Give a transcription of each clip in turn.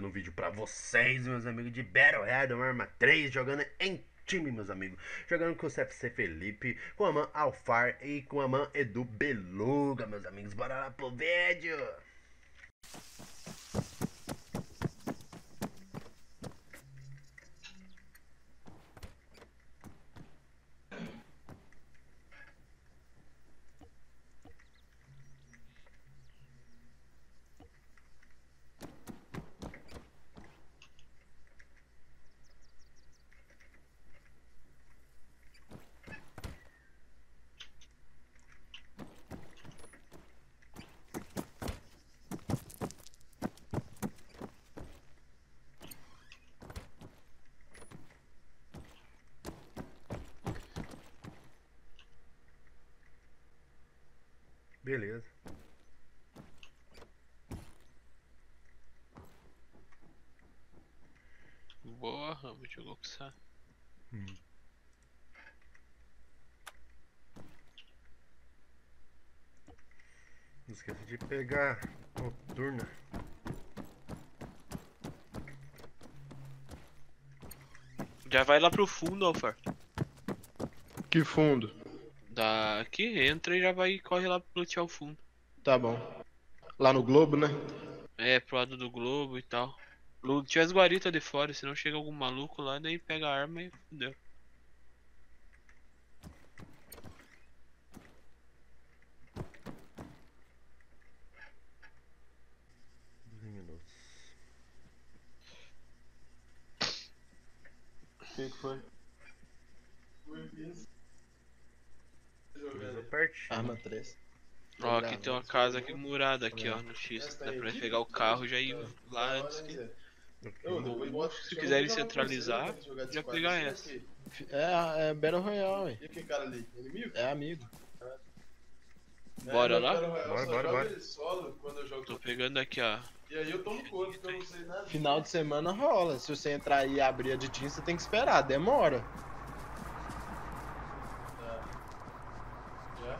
trazendo um vídeo pra vocês, meus amigos, de Battle Royale, uma arma 3, jogando em time, meus amigos. Jogando com o CFC Felipe, com a man Alfar e com a man Edu Beluga, meus amigos. Bora lá pro vídeo! Beleza. Boa, Rambo, jogou com essa. Hum. Não esqueça de pegar noturna. Já vai lá pro fundo, Alfar. Que fundo? Daqui, entra e já vai corre lá pro o fundo. Tá bom. Lá no Globo, né? É, pro lado do globo e tal. Lutear as guaritas de fora, senão chega algum maluco lá, daí pega a arma e fudeu. O que foi? Pertinho. Arma 3. Ó, aqui tem uma casa aqui murada aqui, ó, no X. Dá pra pegar o carro e já ir lá antes que. Se quiserem centralizar, já pegar essa. É, é Battle Royale, E aquele cara ali? Inimigo? é amigo. Bora É, lá? Bora, bora, bora. Tô pegando aqui, ó. E aí eu tomo couro, porque eu não sei nada. Final de semana rola. Se você entrar aí e abrir a de Team, você tem que esperar. Demora. Já?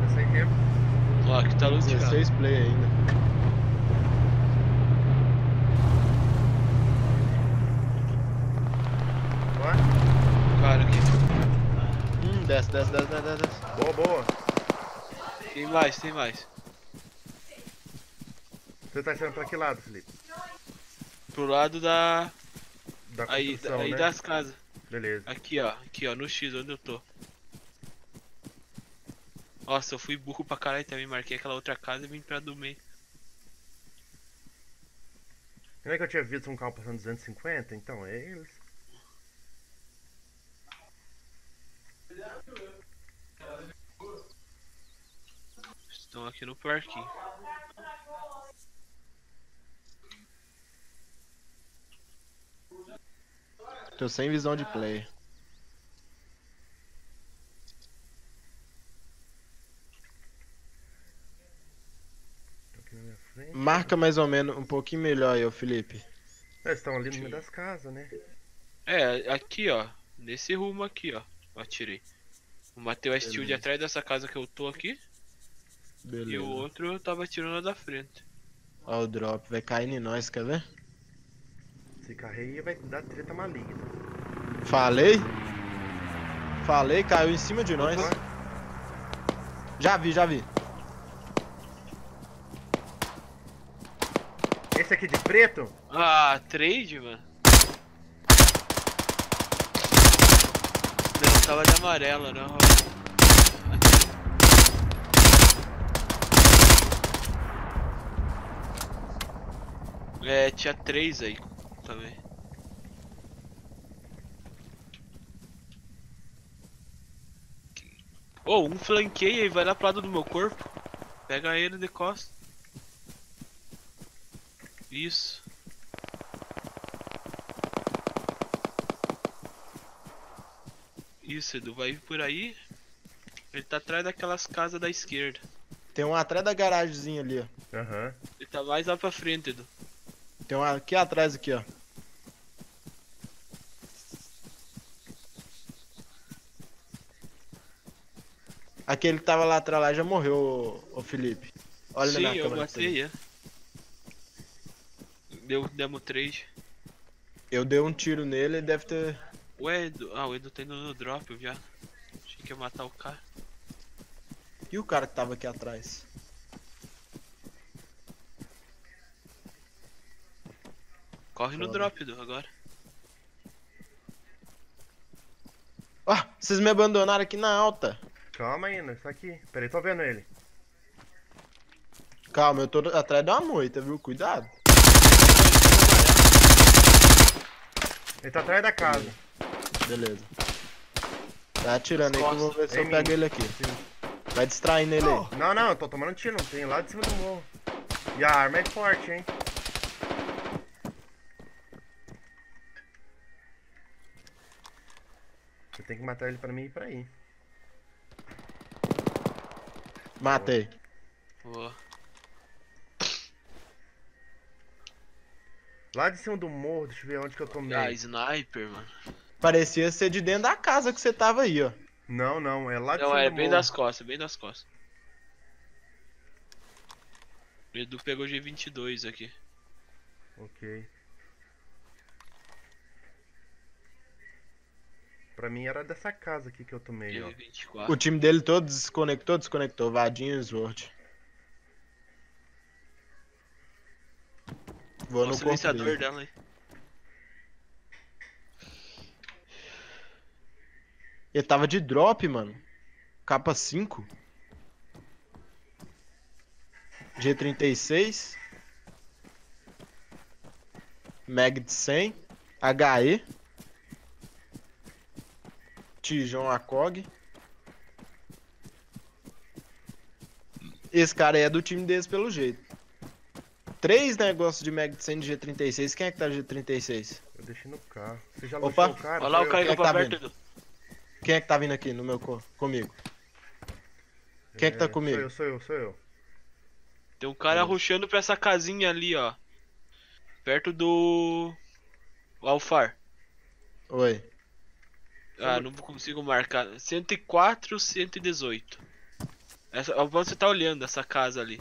Tá sem tempo. Ó, aqui tá luteado. 16 play ainda. Bora. Cara, aqui. Hum, desce, desce, desce, desce, desce. Boa, boa. Tem mais, tem mais. Você tá saindo pra que lado, Felipe? Pro lado da. Da Aí, construção, aí né? das casas. Beleza. Aqui, ó. Aqui, ó. No X, onde eu tô. Nossa, eu fui burro pra caralho também. Marquei aquela outra casa e vim pra do meio. Não é que eu tinha visto um carro passando 250? Então, é eles. Estão aqui no parquinho. Tô sem visão de play. Tô aqui na minha frente. Marca mais ou menos um pouquinho melhor aí, ô Felipe. É, Eles estão ali no meio das casas, né? É, aqui, ó. Nesse rumo aqui, ó. Eu atirei. O Matheus Steel de atrás dessa casa que eu tô aqui. Beleza. E o outro eu tava atirando lá da frente. Ó o drop, vai caindo em nós, quer ver? Esse carro aí vai dar treta maligna. Falei? Falei, caiu em cima de nós. Já vi, já vi. Esse aqui de preto? Ah, trade, mano. Não, tava de amarela, não. É, tinha três aí também. Ô, um flanqueia e vai lá pro lado do meu corpo. Pega ele de costas. Isso. Isso, Edu, vai por aí. Ele tá atrás daquelas casas da esquerda. Tem um atrás da garagemzinha ali, ó. Aham. Ele tá mais lá pra frente, Edu. Tem um aqui atrás aqui, ó. Aquele que tava lá atrás lá já morreu, ô, ô Felipe. Olha Sim, na eu câmera. você ver. matei, é. Deu demo 3. Eu dei um tiro nele e deve ter. Ué, Edu. Ah, o Edu tá indo no drop, já. Achei que ia matar o cara. E o cara que tava aqui atrás? Corre no drop, Edu, agora. Ó, vocês me abandonaram aqui na alta. Calma ainda, isso aqui. Peraí, tô vendo ele. Calma, eu tô atrás de uma moita, viu? Cuidado. Ele tá atrás da casa. Beleza. Tá atirando aí que eu vou ver se eu pego ele aqui. Vai distraindo ele aí. Não, não, eu tô tomando tiro, não tem lá de cima do morro. E a arma é forte, hein? Você tem que matar ele pra mim ir pra aí. Matei. Boa. Lá de cima do morro, deixa eu ver onde que eu tomei. Ah, sniper, mano. Parecia ser de dentro da casa que você tava aí, ó. Não, não, é lá de Não, cima é do bem morro. das costas, bem das costas. O Edu pegou G22 aqui. Ok. Pra mim era dessa casa aqui que eu tomei, ó. G24. O time dele todo desconectou, desconectou. Vadinho e Sword. Vou no silenciador dela aí. Ele tava de drop, mano. Capa 5. G36. Mag de 100. HE. Tijão ACOG. Esse cara aí é do time deles pelo jeito. Três negócios de Mag de 100 de G36. Quem é que tá de G36? Eu deixei no carro. Você já Opa. o cara? Olha lá o eu. cara que é que tá vindo? Quem é que tá vindo aqui no meu co- comigo? Quem é que tá É, comigo? Sou eu, sou eu, sou eu. Tem um cara rushando pra essa casinha ali, ó. Perto do. o Alfar. Oi. Ah, não consigo marcar. 104, 118. Essa, onde você tá olhando essa casa ali?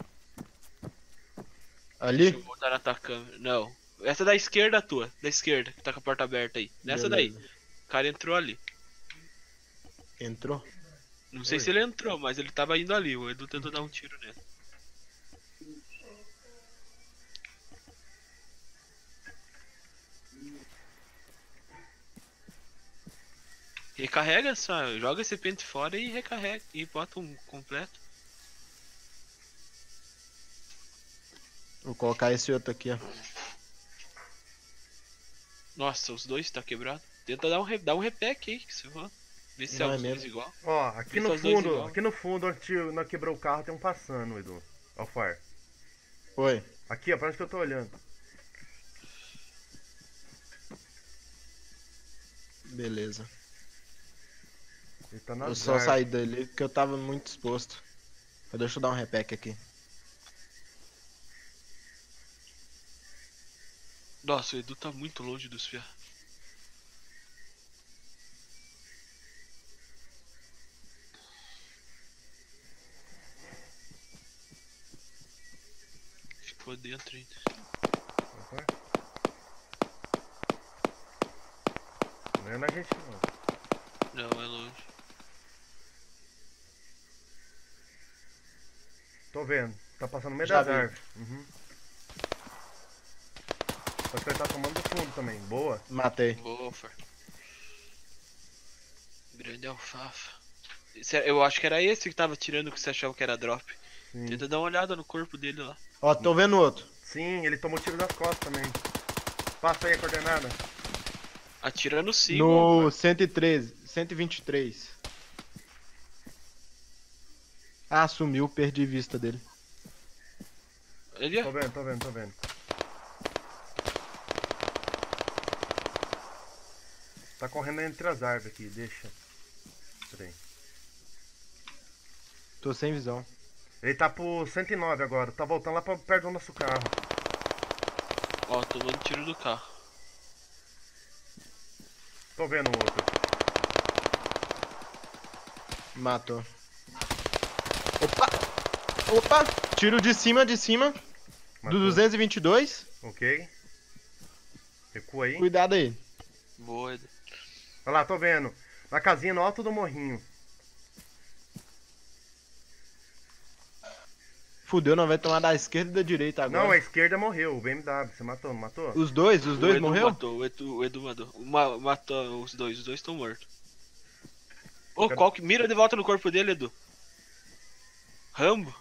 Deixa Ali? eu voltar na tua câmera. Não. Essa é da esquerda tua. Da esquerda, que tá com a porta aberta aí. Nessa daí. Beleza. O cara entrou ali. Entrou? Não sei Oi. se ele entrou, mas ele tava indo ali. O Edu tentou dar um tiro nele. Recarrega só, joga esse pente fora e recarrega. E bota um completo. Vou colocar esse outro aqui, ó. Nossa, os dois tá quebrado. Tenta dar um, re... dar um repack aí, que se for. Vê se Não é é os dois mesmo. igual. Ó, aqui Isso no dois fundo, aqui no fundo, onde nós quebrou o carro, tem um passando, Edu. Alfar. Oi. Aqui, ó, pra onde que eu tô olhando. Beleza. Ele tá na Eu só saí dele porque eu tava muito exposto. Mas Deixa eu dar um repack aqui. Nossa, o Edu tá muito longe dos fiar. Ficou dentro ainda. Alfar. Não é na gente, não. Não, é longe. Tô vendo. Tá passando no meio Já das vi. árvores. Uhum. Só que ele tá tomando do fundo também. Boa. Matei. Boa, Far. Grande alfafa. É- Eu acho que era esse que tava tirando que você achava que era drop. Sim. Tenta dar uma olhada no corpo dele lá. Ó, tô vendo outro. Sim, ele tomou tiro das costas também. Passa aí a coordenada. Atira no sim. no 113, 123. Ah, sumiu, perdi vista dele. Ele Tô vendo, tô vendo, tô vendo. Tá correndo entre as árvores aqui, deixa. Peraí. Tô sem visão. Ele tá pro 109 agora, tá voltando lá pra perto do nosso carro. Ó, tomando tiro do carro. Tô vendo o outro. Matou. Opa! Opa! Tiro de cima, de cima. Matou. Do 222. Ok. Recua aí. Cuidado aí. Boa. Olha lá, tô vendo. Na casinha no alto do morrinho. Fudeu, não vai tomar da esquerda e da direita agora. Não, a esquerda morreu, o BMW. Você matou, não matou? Os dois, os dois o Edu morreu? Matou, o, Edu, o Edu matou. Ma- matou os dois, os dois estão mortos. Ô, Cadê? qual que. Mira de volta no corpo dele, Edu. Rambo?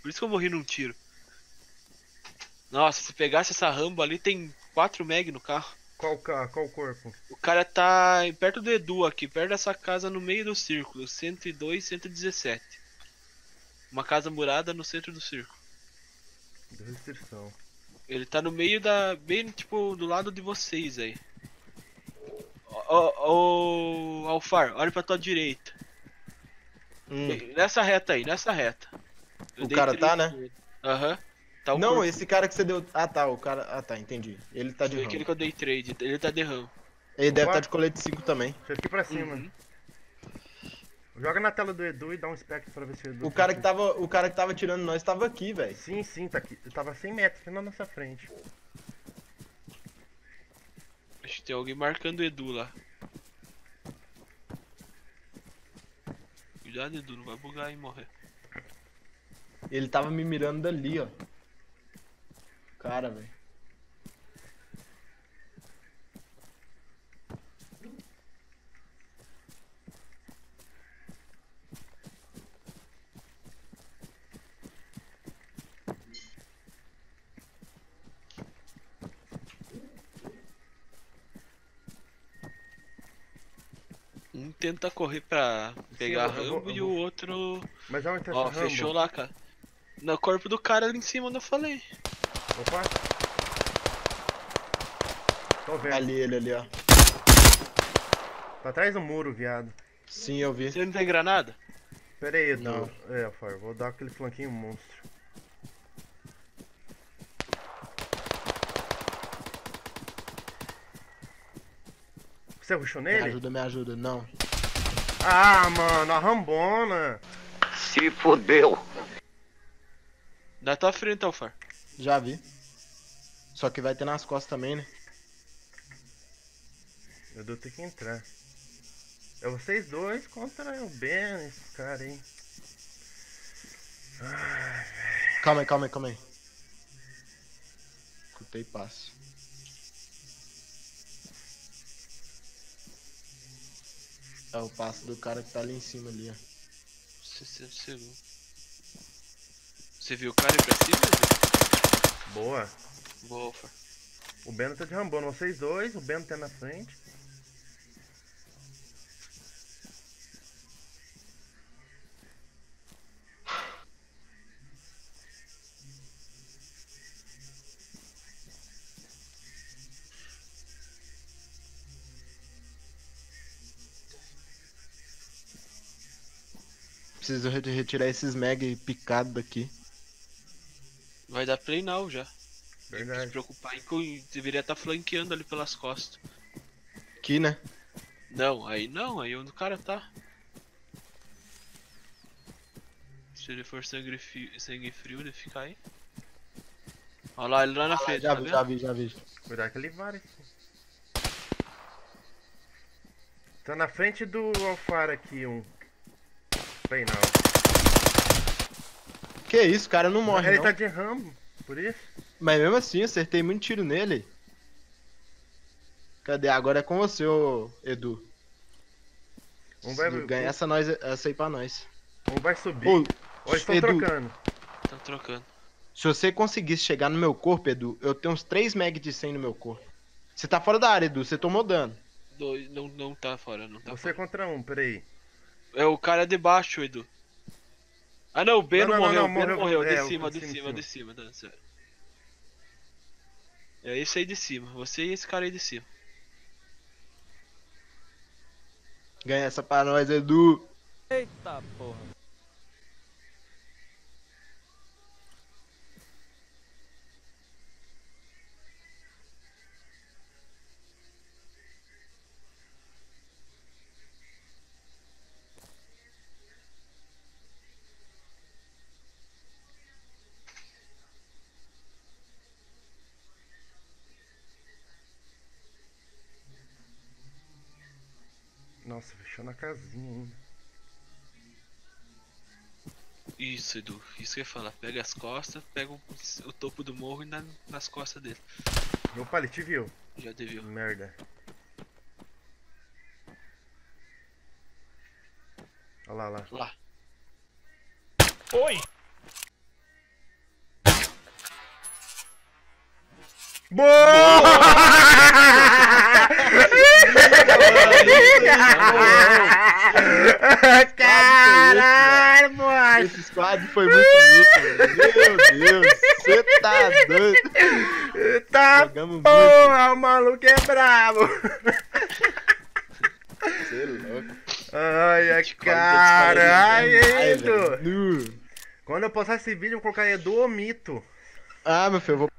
Por isso que eu morri num tiro. Nossa, se pegasse essa Rambo ali, tem 4 meg no carro. Qual. Qual corpo? O cara tá perto do Edu aqui, perto dessa casa no meio do círculo, 102, 117. Uma casa murada no centro do círculo. Deu restrição. Ele tá no meio da. bem tipo do lado de vocês aí. Ô, Alfar, olha pra tua direita. Hum. Nessa reta aí, nessa reta. Eu O cara tá, né? com ele. Tá Não, corpo. esse cara que você deu. Ah tá, o cara. Ah tá, entendi. Ele tá de Foi aquele que eu dei trade, ele tá de ram. Ele deve estar de colete 5 também. Deixa eu aqui pra cima. Uhum. Joga na tela do Edu e dá um spec pra ver se o Edu. O tá cara aqui. que tava, o cara que tava tirando nós tava aqui, velho. Sim, sim, tá aqui. Ele tava 100 metros aqui na nossa frente. Acho que tem alguém marcando o Edu lá. Cuidado, Edu, não vai bugar e morrer. Ele tava me mirando dali, ó. Cara, velho. Um tenta correr pra pegar vou- Rambo e o outro. Mas aonde tá Ó, fechou lá, cara. No corpo do cara ali em cima, onde eu falei. Opa. Tô vendo. Ali, ele ali, ó. Tá atrás do muro, viado. Sim, eu vi. Você não tem granada? Pera aí, Edu. Não. É, Far, vou dar aquele flanquinho monstro. Você rushou Me nele? ajuda, me ajuda. Não. Ah, mano, a rambona. Se fodeu. Da tua frente, Alfar. Já vi. Só que vai ter nas costas também, né? Edu tem que entrar. É vocês dois contra o Ben, esses caras aí. Calma aí, calma aí, calma aí. Escutei passo. É o passo do cara que tá ali em cima ali, ó. 60 segundos. Você viu o cara ir pra cima? Boa. Boa. O Beno tá de rambona. Vocês dois, o Beno tá na frente. Preciso re- retirar esses meg picados daqui. Vai dar play now já. Tem que se Verdade. preocupar em que deveria estar flanqueando ali pelas costas. Aqui, né? Não, aí não, aí onde o cara tá. Se ele for sangue, fi- sangue frio, ele fica aí. Olha lá, ele lá na frente, já tá vi, vendo? já vi, já vi. Cuidado que ele vara aqui. Tá na frente do Alfara aqui, um. Bem, não. Que isso, cara não morre, ele não. tá de rambo, por isso. Mas mesmo assim, acertei muito tiro nele. Cadê? Agora é com você, ô Edu. Um vai, Se ganhar essa, nós, essa aí pra nós. um vai subir. Ô, Ou estão Edu, trocando. Tá trocando. se você conseguisse chegar no meu corpo, Edu, eu tenho uns 3 meg de 100 no meu corpo. Você tá fora da área, Edu, você tomou dano. Dois, não, não tá fora, não tá Você fora. contra um, peraí. É o cara de baixo, Edu. Ah não, o Beno Não, não, morreu, não, o Beno morreu, morreu. é, De cima, de de cima, cima, de de cima, tá certo. É esse aí de cima, você e esse cara aí de cima. Ganha essa pra nós, Edu. Eita porra. Nossa, fechou na casinha ainda. Isso, Edu. Isso que eu ia falar. Pega as costas, pega o, o topo do morro e dá nas costas dele. Opa, ele te viu. Já deviu. Merda. Olha lá, lá. Lá. Oi! Boa! Caralho, moleque! Esse squad foi muito bonito, velho. Meu Deus, você tá doido. Tá Jogamos muito. porra, o maluco é brabo! Você é louco. Ai, Te caralho, Edu! velho. Nu. Quando eu postar esse vídeo, eu vou colocar Edu ou Mito. Ah, meu filho, eu vou.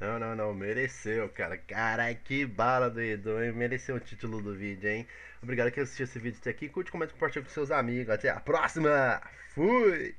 Não, não, não, mereceu, cara. Caralho, que bala do Edu, hein? Mereceu o título do vídeo, hein? Obrigado que assistiu esse vídeo até aqui. Curte, comenta, compartilha com seus amigos. Até a próxima! Fui!